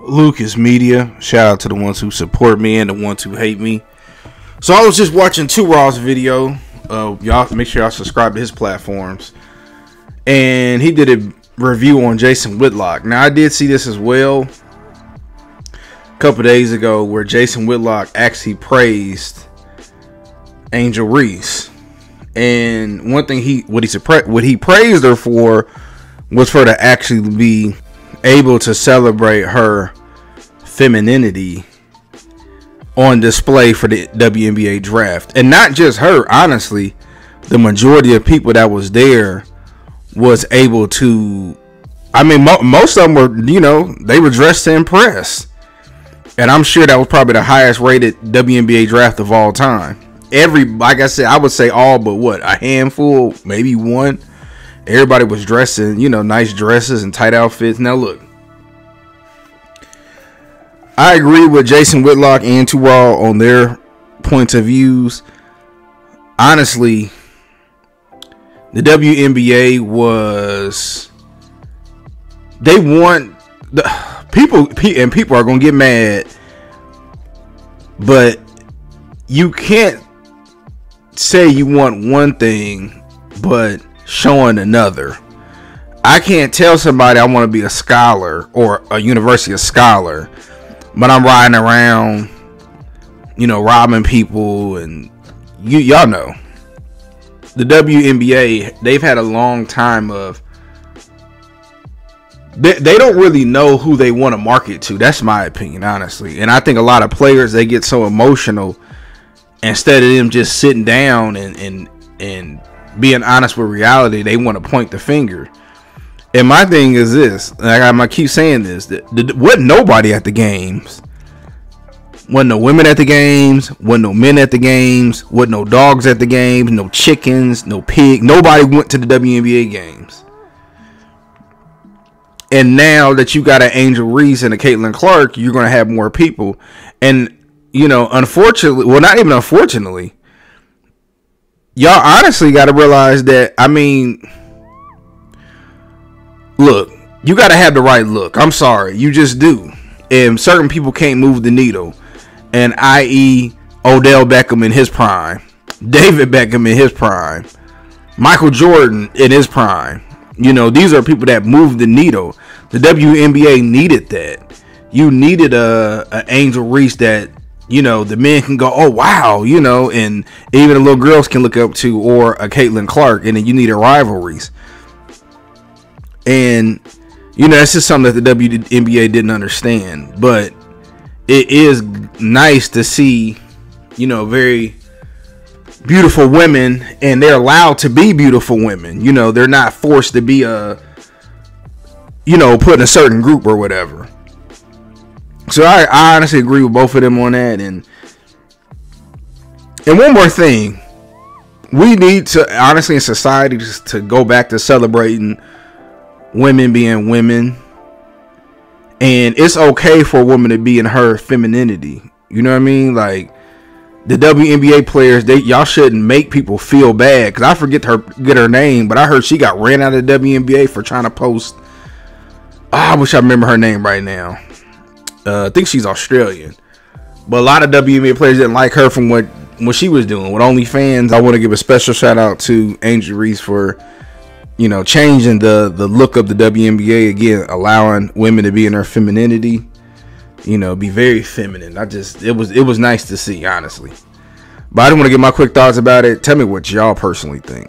Lucaz Media. Shout out to the ones who support me and the ones who hate me. So I was just watching Two Raw's video. Uh, y'all make sure y'all subscribe to his platforms. And he did a review on Jason Whitlock. Now I did see this as well a couple days ago where Jason Whitlock actually praised Angel Reese. And one thing he what he what he praised her for was for her to actually be able to celebrate her femininity on display for the WNBA draft. And not just her, honestly, the majority of people that was there was able to I mean mo- most of them were, you know, they were dressed to impress. And I'm sure that was probably the highest rated WNBA draft of all time. Every like I said, I would say all but what, a handful, maybe one. Everybody was dressing, you know, nice dresses and tight outfits. Now look, I agree with Jason Whitlock and Raw on their points of views. Honestly, the WNBA was they want the people and people are going to get mad but you can't say you want one thing but showing another. I can't tell somebody I want to be a scholar or a university scholar but I'm riding around, you know, robbing people, and you y'all know the WNBA. They've had a long time of they, they don't really know who they want to market to. That's my opinion, honestly. And I think a lot of players they get so emotional instead of them just sitting down and and and being honest with reality, they want to point the finger. And my thing is this, I'm gonna keep saying this, that, that what nobody at the games. Wasn't no women at the games, wasn't no men at the games, wasn't no dogs at the games, no chickens, no pig. Nobody went to the WNBA games. And now that you got an Angel Reese and a Caitlin Clark, you're gonna have more people. And you know, unfortunately, well, not even unfortunately, y'all honestly got to realize that. I mean look, you got to have the right look. I'm sorry, you just do. And certain people can't move the needle. And i.e. Odell Beckham in his prime, David Beckham in his prime, Michael Jordan in his prime. You know, these are people that move the needle. The WNBA needed that. You needed a, a Angel Reese that you know the men can go, oh wow, you know, and even the little girls can look up to, or a Caitlin Clark, and then you need a rivalries. And you know, that's just something that the WNBA didn't understand. But it is nice to see, you know, very beautiful women and they're allowed to be beautiful women. You know, they're not forced to be a you know, put in a certain group or whatever. So I, I honestly agree with both of them on that and and one more thing. We need to honestly in society just to go back to celebrating women being women and it's okay for a woman to be in her femininity you know what i mean like the WNBA players, they y'all shouldn't make people feel bad because I forget her get her name, but I heard she got ran out of the WNBA for trying to post. Oh, I wish I remember her name right now. Uh, I think she's Australian, but a lot of WNBA players didn't like her from what what she was doing with OnlyFans. I want to give a special shout out to Angel Reese for you know, changing the the look of the WNBA again, allowing women to be in their femininity, you know, be very feminine. I just it was it was nice to see, honestly. But I didn't want to get my quick thoughts about it. Tell me what y'all personally think.